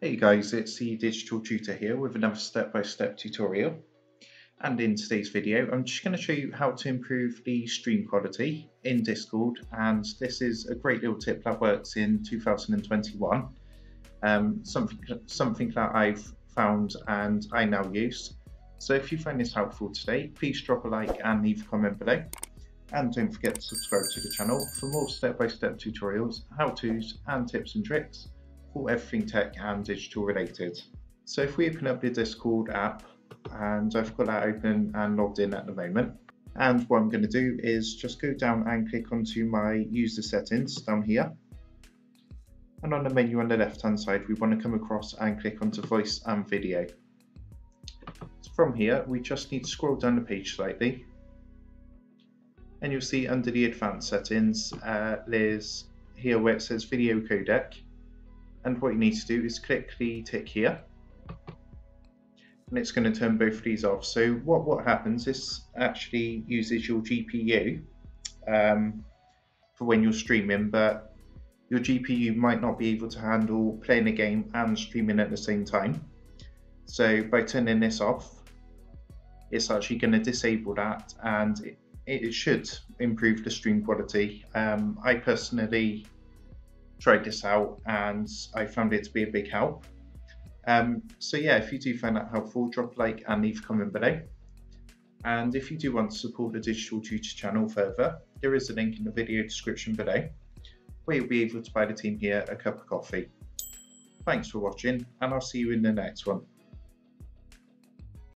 Hey guys, it's the Digital Tutor here with another step-by-step -step tutorial. And in today's video, I'm just going to show you how to improve the stream quality in Discord. And this is a great little tip that works in 2021. Um, something, something that I've found and I now use. So if you find this helpful today, please drop a like and leave a comment below. And don't forget to subscribe to the channel for more step-by-step -step tutorials, how-tos and tips and tricks for everything tech and digital related. So if we open up the Discord app, and I've got that open and logged in at the moment, and what I'm going to do is just go down and click onto my user settings down here. And on the menu on the left hand side, we want to come across and click onto voice and video. So from here, we just need to scroll down the page slightly. And you'll see under the advanced settings, uh, there's here where it says video codec and what you need to do is click the tick here and it's going to turn both of these off. So what, what happens, this actually uses your GPU um, for when you're streaming, but your GPU might not be able to handle playing a game and streaming at the same time. So by turning this off, it's actually going to disable that and it, it should improve the stream quality. Um, I personally tried this out and I found it to be a big help. Um, so yeah, if you do find that helpful, drop a like and leave a comment below. And if you do want to support the Digital Tutor channel further, there is a link in the video description below where you'll be able to buy the team here a cup of coffee. Thanks for watching and I'll see you in the next one.